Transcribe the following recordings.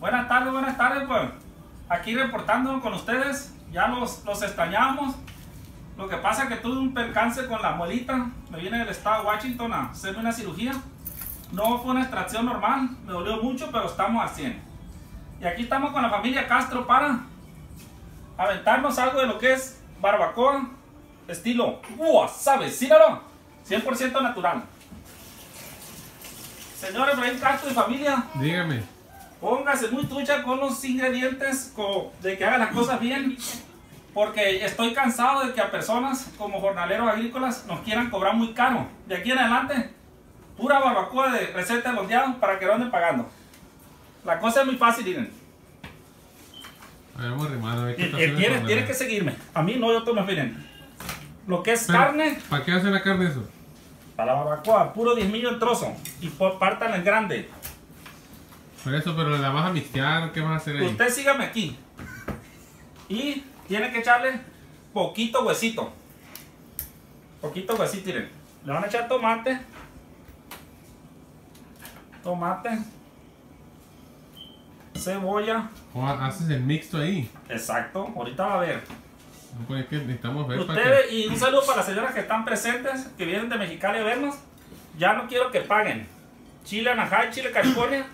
Buenas tardes, buenas tardes, pues. Aquí reportando con ustedes. Ya los, los extrañamos. Lo que pasa es que tuve un percance con la muelita. Me vine del estado de Washington a hacerme una cirugía. No fue una extracción normal. Me dolió mucho, pero estamos al 100. Y aquí estamos con la familia Castro para aventarnos algo de lo que es barbacoa estilo wasabi, ¿sí, no? 100% natural. Señor Efraín Castro y familia, Dígame. Póngase muy trucha con los ingredientes, de que haga las cosas bien, porque estoy cansado de que a personas como jornaleros agrícolas nos quieran cobrar muy caro. De aquí en adelante, pura barbacoa de receta de para que no anden pagando. La cosa es muy fácil, miren. A ver, vamos arrimando, a ver qué está haciendo Tiene, con tiene la- que seguirme. A mí no, yo tomo, miren. Lo que es Pero, carne, ¿Para qué hace la carne eso? para la barbacoa, puro diezmillo en trozo. Y partan en grande. Por eso, pero la vas a mixtear, ¿qué vas a hacer ahí? Usted sígame aquí. Y tiene que echarle poquito huesito. Poquito huesito, miren. Le van a echar tomate. Tomate. Cebolla. O haces el mixto ahí. Exacto. Ahorita va a ver. No, pues es que necesitamos ver para Ustedes, que... y un saludo para las señoras que están presentes, que vienen de Mexicali a vernos. Ya no quiero que paguen. Chile Anaheim, Chile California.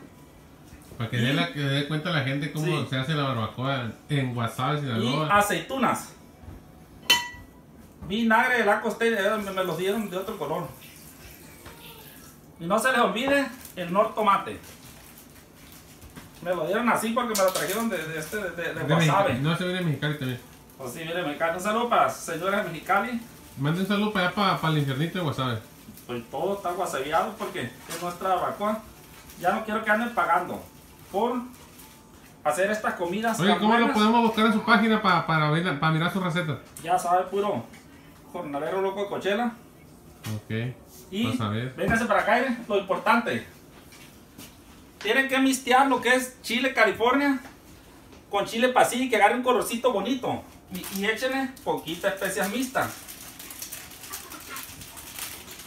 Para que dé, la, que dé cuenta la gente cómo Sí. se hace la barbacoa en y Sinaloa. aceitunas. Vinagre de la costeña, me, me los dieron de otro color. Y no se les olvide el nor tomate. Me lo dieron así porque me lo trajeron de, de este, de, de. Mexicali. No, se viene Mexicali también. Pues sí, mire, me cae un saludo para las señoras de Mexicali. Mande un saludo para allá, para, para el infiernito de WhatsApp. Pues todo está wasabiado porque es nuestra barbacoa. Ya no quiero que anden pagando por hacer estas comidas. Oye, ¿cómo lo podemos buscar en su página para, para, mirar sus recetas? Ya sabe, puro jornalero loco de cochela. Ok. Y Vas a ver. vénganse para acá, miren, lo importante. Tienen que mistear lo que es chile California con chile pasilla y que agarre un colorcito bonito. Y, y échenle poquita especias mixtas.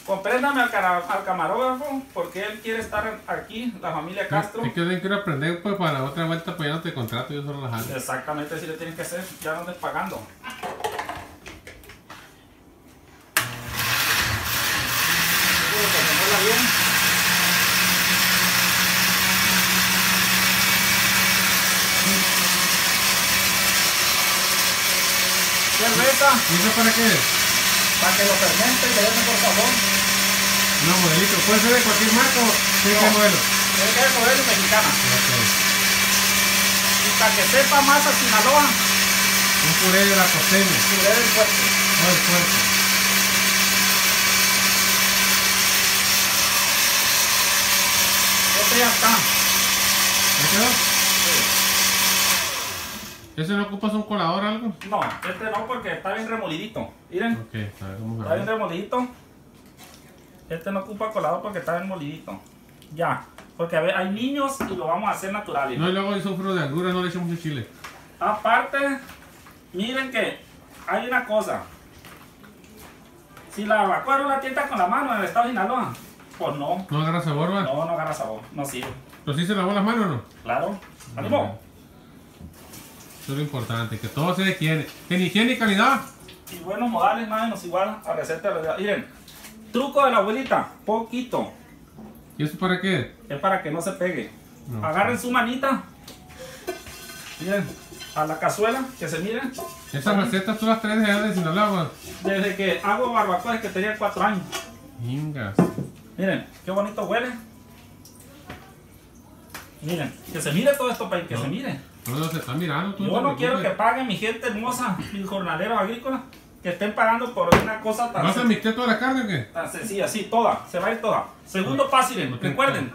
Compréndame al, camarógrafo porque él quiere estar aquí, la familia Castro. Es que yo quiero aprender pues para la otra vuelta, pues ya no te contrato, yo solo las hago. Exactamente, si le tienen que hacer, ya no andes pagando. Bien. Cerveza, ¿Y eso para qué es? Para que lo fermente y le dé mejor sabor. No, modelito. ¿Puede ser de cualquier marca o tiene que modelo? Tiene que ser modelo mexicana. Ok. Y para que sepa más a Sinaloa, Un puré de la costeña. puré del fuerte. No el fuerte. Este ya está. ¿Ya quedó? ¿Ese no ocupas un colador o algo? No, este no porque está bien remolidito. Miren. Ok, a ver, vamos a Está bien remolidito. Este no ocupa colador porque está bien molidito. Ya. Porque a ver, hay niños y lo vamos a hacer natural. No, y luego yo sufro de agruras, no le echo mucho chile. Aparte, miren que hay una cosa. Si la no la tientas con la mano en el estado de Sinaloa, pues no. ¿No agarra sabor, va? No, no agarra sabor. No sirve. ¿Pero sí se lavó las manos o no? Claro. ¡Ánimo! Eso es lo importante, que todo sea de higiene. En higiene y calidad. Y buenos modales, más o menos igual a receta de la Miren, truco de la abuelita, poquito. ¿Y eso para qué? Es para que no se pegue. No. Agarren su manita. Miren, a la cazuela, que se miren. Esas recetas tú las traes de allá de Sinaloa. Desde que hago barbacoa desde que tenía 4 años. Ingas. Miren, qué bonito huele. Miren, que se mire todo esto, para que se mire. No, no se está mirando. Tú Yo no quiero que paguen mi gente hermosa, mis jornaleros agrícolas, que estén pagando por una cosa tan, ¿Vas a mixtear toda la carne o qué? tan sencilla, así, toda, se va a ir toda. Segundo Ok. recuerden,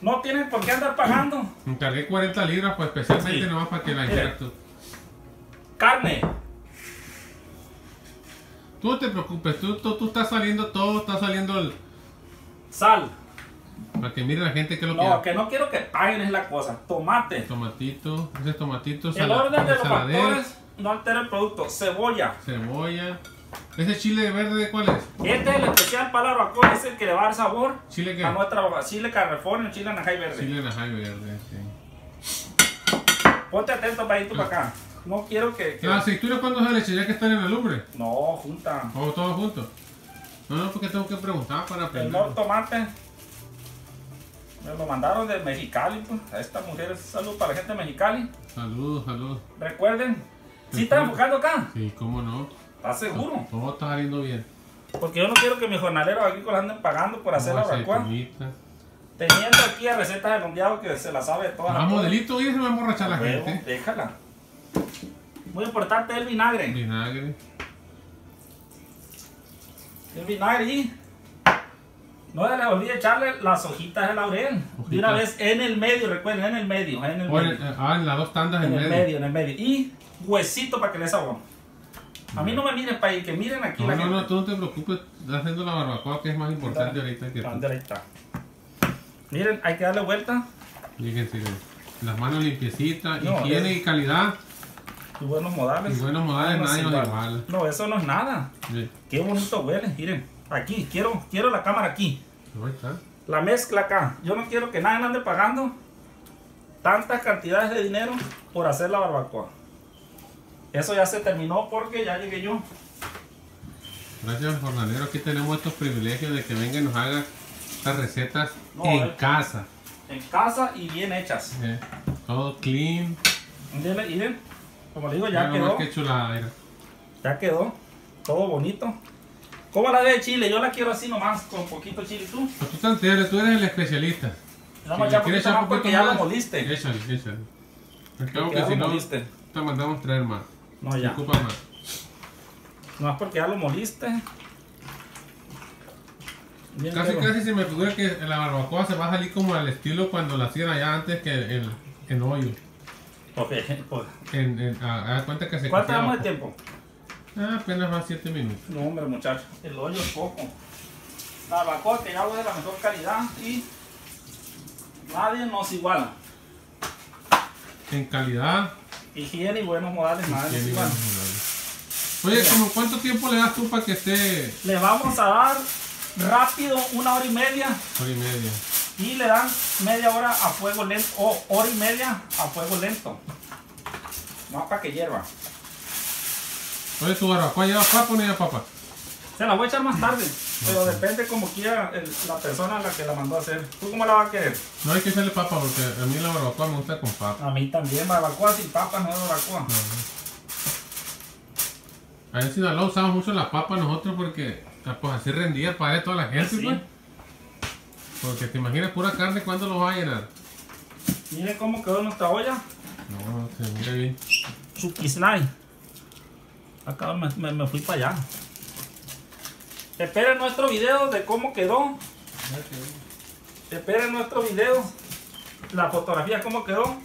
no tienen por qué andar pagando Encargué 40 libras, pues especialmente Sí. nomás para que la tú. carne. Tú no te preocupes, tú, tú, tú estás saliendo todo, está saliendo el- Sal. Para que mire la gente qué es lo No, que que no quiero que paguen es la cosa. Tomate. Tomatito, ese tomatito, El orden de los factores no altera el producto. Cebolla. cebolla. ¿Ese chile verde de cuál es? Este es el especial para la barbacoa, es el que le va a dar sabor ¿Chile qué? a nuestra. Chile California, chile Anaheim verde. Chile najay verde. Ponte atento para ir tú para acá. No quiero que. que- ¿Las aceitunas cuándo se le echaría que están en la lumbre? No, junta. ¿O todos juntos? No, no, porque tengo que preguntar para El aprender. no tomate. Me lo mandaron de Mexicali, pues. A esta mujer, salud para la gente de Mexicali. Saludos, saludos. Recuerden. ¿Sí está enfocando acá? Sí, cómo no. ¿Estás seguro? Todo está saliendo bien. Porque yo no quiero que mis jornaleros agrícolas anden pagando por hacer la barbacoa. Teniendo aquí a recetas de londeado que se la sabe de todas. Ah, modelito, y se va a emborrachar la gente. Déjala. Muy importante el vinagre. Vinagre. El vinagre y no se les olvide echarle las hojitas de laurel. De una Hojitas. vez en el medio, recuerden, en el medio, en el medio. ah, en las dos tandas En en el medio. medio, en el medio. Y huesito para que le dé sabor. A mí no me miren para que miren aquí No, la no, gente. no, tú no te preocupes. Estás haciendo la barbacoa que es más importante ahorita que tú. Ándale, ahí está. Miren, hay que darle vuelta. Fíjense, las manos limpiecitas, No, higiene es- y calidad. Y buenos modales. Y buenos modales, no, nadie iguala. No, eso no es nada. Sí, Qué bonito huele. Miren, aquí, quiero, quiero la cámara aquí. ahí está. La mezcla acá. Yo no quiero que nadie ande pagando tantas cantidades de dinero por hacer la barbacoa. Eso ya se terminó porque ya llegué yo. Gracias al jornalero, aquí tenemos estos privilegios de que venga y nos haga estas recetas No, en eh. casa. En casa y bien hechas. Eh, todo clean. Miren, miren, como le digo, Ya quedó. que chulada, mira. Ya quedó. Todo bonito. ¿Cómo la de chile? Yo la quiero así nomás, con poquito chile. ¿Y tú? Tú eres, tú eres el especialista. Vamos a Si le echar poquito más ya lo moliste. Échale, échale. Porque que ya si no, moliste. te mandamos traer más. No, ya. Ocupa más. No es porque ya lo moliste. Bien Casi, casi se me figura que la barbacoa se va a salir como al estilo cuando la hacían allá antes que en, en hoyo. Ok, pues, En, en, a, a dar cuenta que se ¿Cuánto damos de tiempo? Ah, apenas va 7 minutos. No, hombre, muchacho. El hoyo es poco. La barbacoa que es de la mejor calidad y nadie nos iguala. En calidad. Higiene y buenos modales, nadie nos iguala. Oye, ¿como cuánto tiempo le das tú para que esté Le vamos a dar rápido una hora y media hora y media? y le dan media hora a fuego lento o hora y media a fuego lento. Más para que hierva. Oye, tu barbacoa lleva papa o no lleva papa? Se la voy a echar más tarde, pero depende como quiera el- la persona a la que la mandó a hacer. ¿Tú cómo la vas a querer? No hay que echarle papa porque a mí la barbacoa me gusta con papa. A mí también, barbacoa sin papas no es barbacoa. Ahí en Sinaloa usamos mucho la papa nosotros porque pues así rendía para toda la gente, Sí. pues. Porque te imaginas pura carne, ¿cuándo lo va a llenar? Miren cómo quedó nuestra olla. No, se mira bien. Chukisnai. Acá me, me- me fui para allá. Esperen nuestro video de cómo quedó. Esperen nuestro video. La fotografía cómo quedó.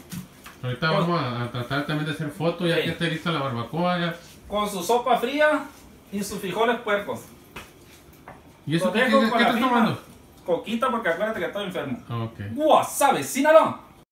Ahorita vamos a, a tratar también de hacer fotos ya Sí. que esté lista la barbacoa. Ya. Con su sopa fría y sus frijoles puercos. ¿Y eso qué, qué- qué estás tomando? Coquita porque acuérdate que estoy enfermo. Ah, Ok. Wasabi, Sinaloa.